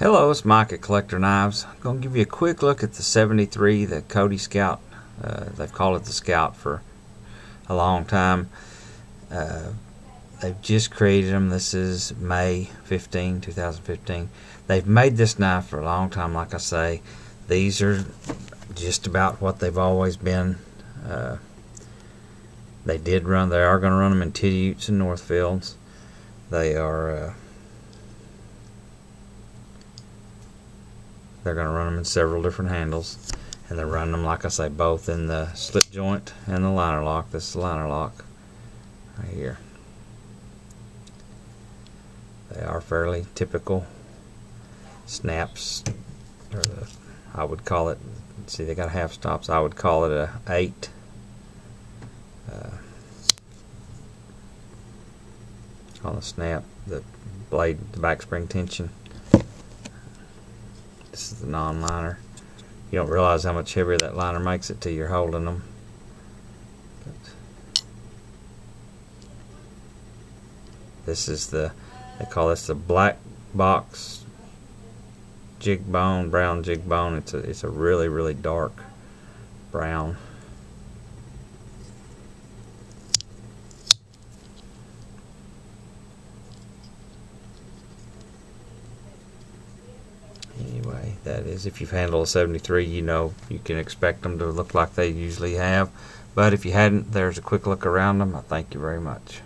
Hello, it's Mike at Collector Knives. I'm going to give you a quick look at the 73, the Cody Scout. Uh, they've called it the Scout for a long time. Uh, they've just created them. This is May 15, 2015. They've made this knife for a long time, like I say. These are just about what they've always been. Uh, they did run, they are going to run them in Tidioutes and Northfields. They are They're going to run them in several different handles. And they're running them, like I say, both in the slip joint and the liner lock. This is the liner lock right here. They are fairly typical snaps. Or the, I would call it, see they got half stops. I would call it a 8. Uh, on the snap, the blade, the back spring tension. This is the non-liner. You don't realize how much heavier that liner makes it till you're holding them. But this is the, they call this the black box jig bone, brown jig bone. It's a, it's a really, really dark brown. That is if you've handled a 73 you know you can expect them to look like they usually have. But if you hadn't there's a quick look around them. I thank you very much